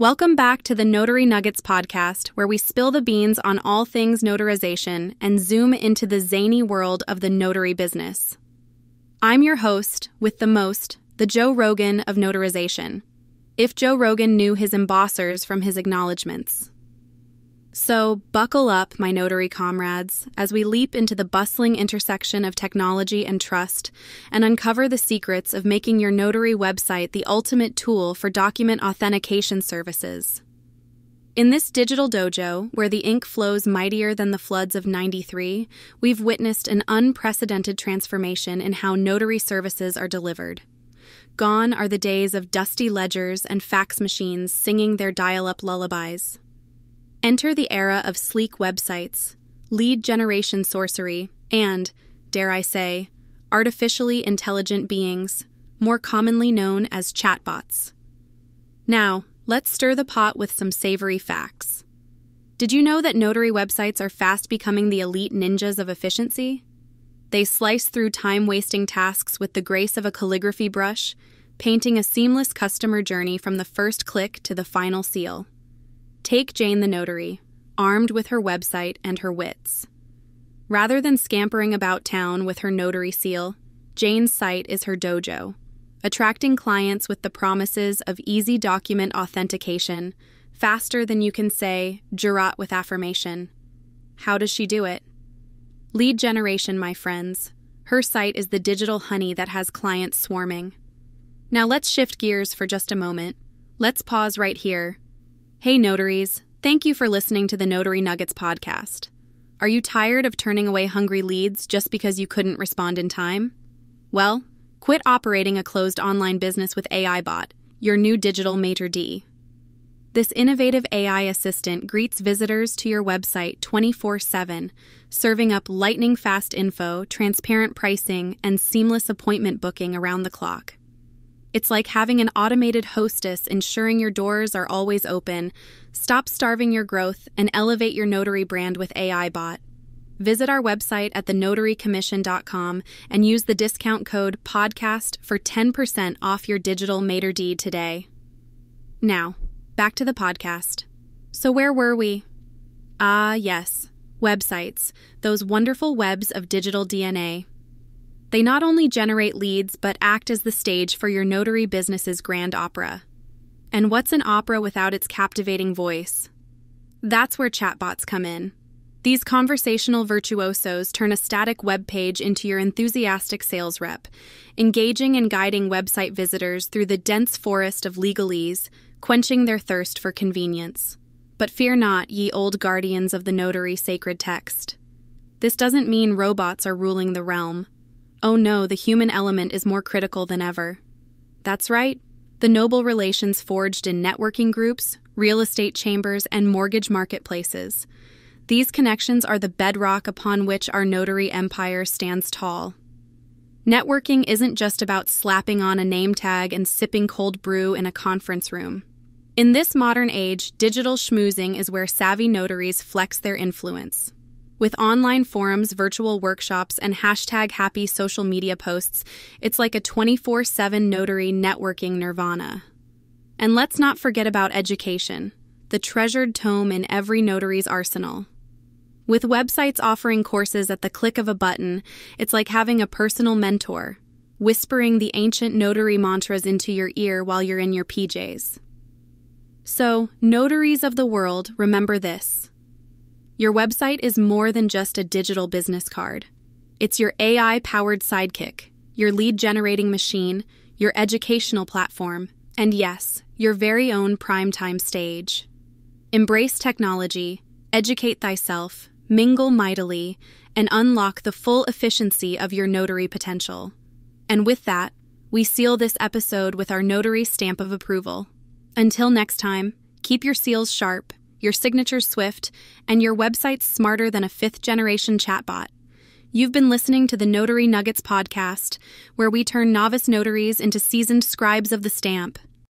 Welcome back to the Notary Nuggets podcast, where we spill the beans on all things notarization and zoom into the zany world of the notary business. I'm your host, with the most, the Joe Rogan of notarization. If Joe Rogan knew his embossers from his acknowledgments. So, buckle up, my notary comrades, as we leap into the bustling intersection of technology and trust and uncover the secrets of making your notary website the ultimate tool for document authentication services. In this digital dojo, where the ink flows mightier than the floods of 93, we've witnessed an unprecedented transformation in how notary services are delivered. Gone are the days of dusty ledgers and fax machines singing their dial up lullabies. Enter the era of sleek websites, lead generation sorcery, and, dare I say, artificially intelligent beings, more commonly known as chatbots. Now, let's stir the pot with some savory facts. Did you know that notary websites are fast becoming the elite ninjas of efficiency? They slice through time wasting tasks with the grace of a calligraphy brush, painting a seamless customer journey from the first click to the final seal. Take Jane the notary, armed with her website and her wits. Rather than scampering about town with her notary seal, Jane's site is her dojo, attracting clients with the promises of easy document authentication, faster than you can say, jurat with affirmation. How does she do it? Lead generation, my friends. Her site is the digital honey that has clients swarming. Now let's shift gears for just a moment. Let's pause right here Hey, notaries. Thank you for listening to the Notary Nuggets podcast. Are you tired of turning away hungry leads just because you couldn't respond in time? Well, quit operating a closed online business with AIBot, your new digital maitre d'. This innovative AI assistant greets visitors to your website 24 7, serving up lightning fast info, transparent pricing, and seamless appointment booking around the clock. It's like having an automated hostess ensuring your doors are always open. Stop starving your growth and elevate your notary brand with AI Bot. Visit our website at thenotarycommission.com and use the discount code PODCAST for 10% off your digital maitre d today. Now, back to the podcast. So, where were we? Ah, yes, websites, those wonderful webs of digital DNA. They not only generate leads, but act as the stage for your notary business's grand opera. And what's an opera without its captivating voice? That's where chatbots come in. These conversational virtuosos turn a static web page into your enthusiastic sales rep, engaging and guiding website visitors through the dense forest of legalese, quenching their thirst for convenience. But fear not, ye old guardians of the notary sacred text. This doesn't mean robots are ruling the realm. Oh no, the human element is more critical than ever. That's right, the noble relations forged in networking groups, real estate chambers, and mortgage marketplaces. These connections are the bedrock upon which our notary empire stands tall. Networking isn't just about slapping on a name tag and sipping cold brew in a conference room. In this modern age, digital schmoozing is where savvy notaries flex their influence. With online forums, virtual workshops, and hashtag happy social media posts, it's like a 24 7 notary networking nirvana. And let's not forget about education, the treasured tome in every notary's arsenal. With websites offering courses at the click of a button, it's like having a personal mentor, whispering the ancient notary mantras into your ear while you're in your PJs. So, notaries of the world, remember this. Your website is more than just a digital business card. It's your AI powered sidekick, your lead generating machine, your educational platform, and yes, your very own primetime stage. Embrace technology, educate thyself, mingle mightily, and unlock the full efficiency of your notary potential. And with that, we seal this episode with our notary stamp of approval. Until next time, keep your seals sharp your signature swift, and your website smarter than a fifth generation chatbot. You've been listening to the Notary Nuggets podcast, where we turn novice notaries into seasoned scribes of the stamp.